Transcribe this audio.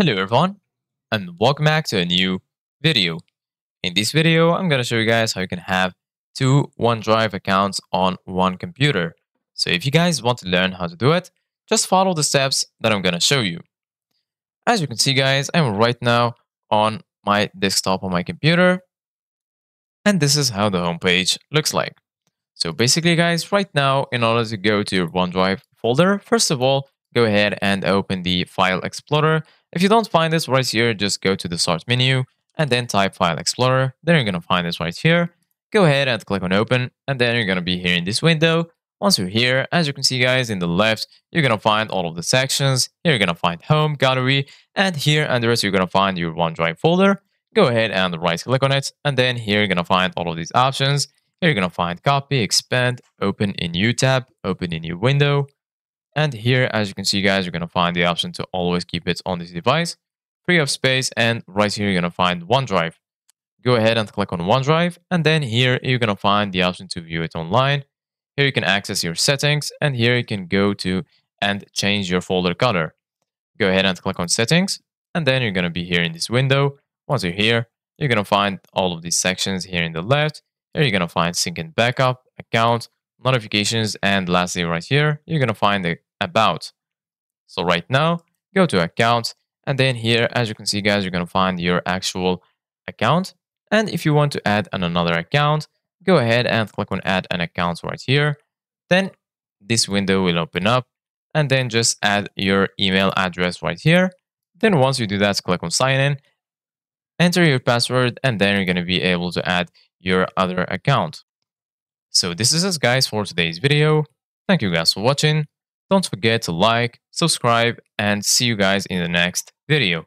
Hello everyone and welcome back to a new video. In this video, I'm to show you guys how you can have two OneDrive accounts on one computer. So if you guys want to learn how to do it, just follow the steps that I'm to show you. As you can see guys, I'm right now on my desktop on my computer and this is how the homepage looks like. So basically guys, right now in order to go to your OneDrive folder, first of all, go ahead and open the File Explorer. If you don't find this right here, just go to the Start menu and then type File Explorer. Then you're going to find this right here. Go ahead and click on Open and then you're going to be here in this window. Once you're here, as you can see guys, in the left, you're going to find all of the sections. Here you're going to find Home, Gallery, and here under it, you're going to find your OneDrive folder. Go ahead and right click on it. And then here you're going to find all of these options. Here you're going to find Copy, Expand, Open in New tab, Open in New window, and here, as you can see, guys, you're going to find the option to always keep it on this device, free of space, and right here, you're going to find OneDrive. Go ahead and click on OneDrive, and then here, you're going to find the option to view it online. Here, you can access your settings, and here, you can go to and change your folder color. Go ahead and click on Settings, and then you're going to be here in this window. Once you're here, you're going to find all of these sections here in the left. Here, you're going to find Sync and Backup, Account, notifications, and lastly right here, you're going to find the about. So right now, go to account, and then here, as you can see guys, you're going to find your actual account. And if you want to add an another account, go ahead and click on add an account right here. Then this window will open up and then just add your email address right here. Then once you do that, click on sign in, enter your password, and then you're going to be able to add your other account. So this is it guys for today's video. Thank you guys for watching. Don't forget to like, subscribe, and see you guys in the next video.